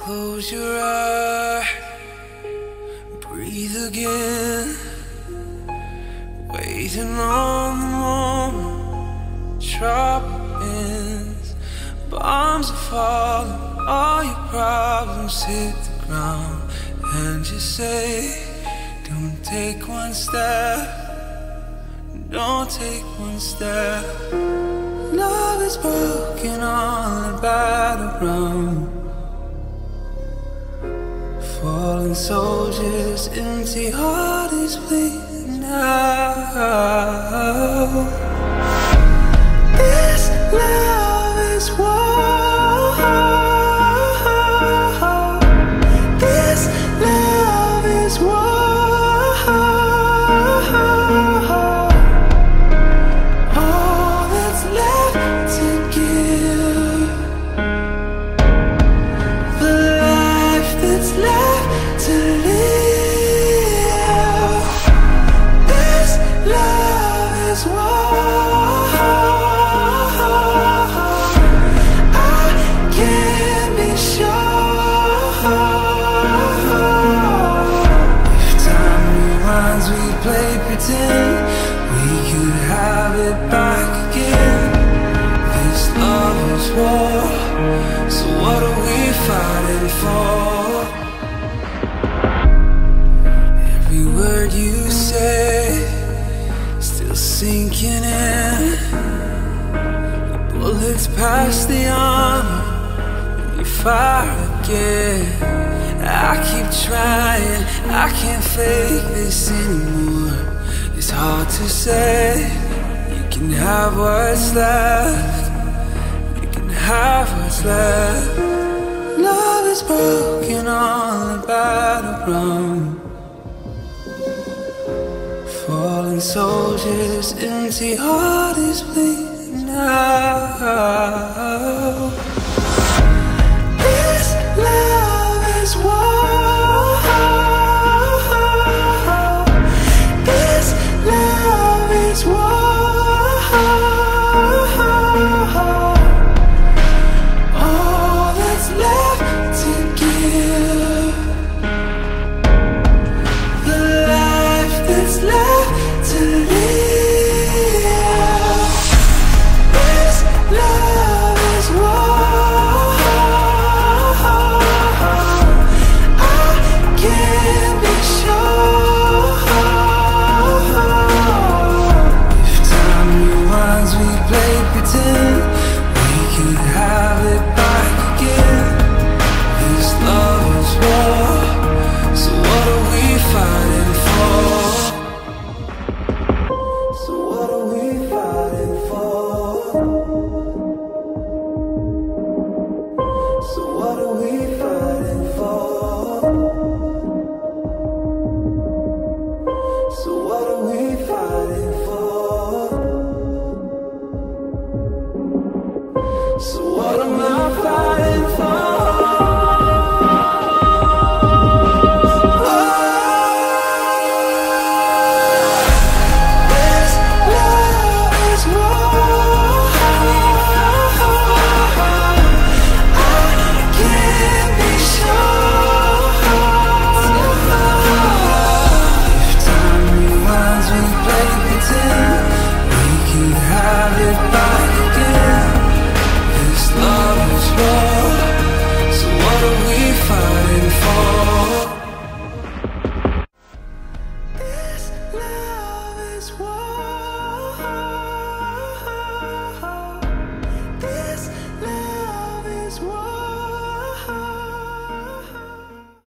Close your eyes, breathe again. Waiting on the moment, trouble ends. Bombs are falling, all your problems hit the ground. And you say, Don't take one step, don't take one step. Love is broken on the battleground. Fallen soldiers, empty is bleeding out. Pretend we could have it back again. This love is war, so what are we fighting for? Every word you say, still sinking in. The bullets pass the armor, you fire again. I keep trying, I can't fake this anymore. It's hard to say, you can have what's left. You can have what's left. Love is broken on the battleground. Fallen soldiers, empty heart is bleeding out.